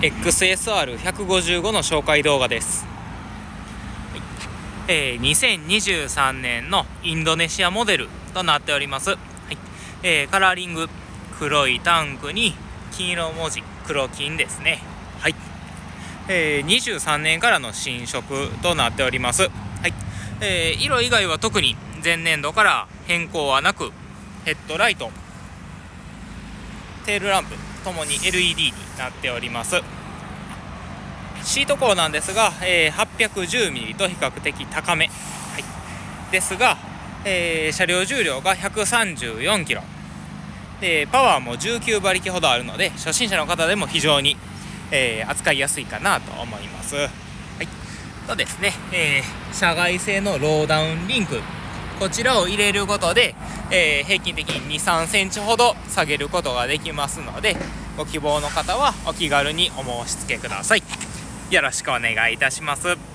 XSR155 の紹介動画です、はいえー、2023年のインドネシアモデルとなっております、はい。えー、カラーリング黒いタンクに金色文字黒金ですね。はい、えー、23年からの新色となっております。はい、えー、色以外は特に前年度から変更はなくヘッドライトテールランプともに LED になっております。シート高なんですが、えー、810mm と比較的高め、はい、ですが、えー、車両重量が 134kg でパワーも19馬力ほどあるので初心者の方でも非常に、えー、扱いやすいかなと思います。はい、とですね、えー、車外製のローダウンリンクこちらを入れることで、えー、平均的に2 3センチほど下げることができますのでご希望の方はお気軽にお申し付けください。よろしくお願いいたします。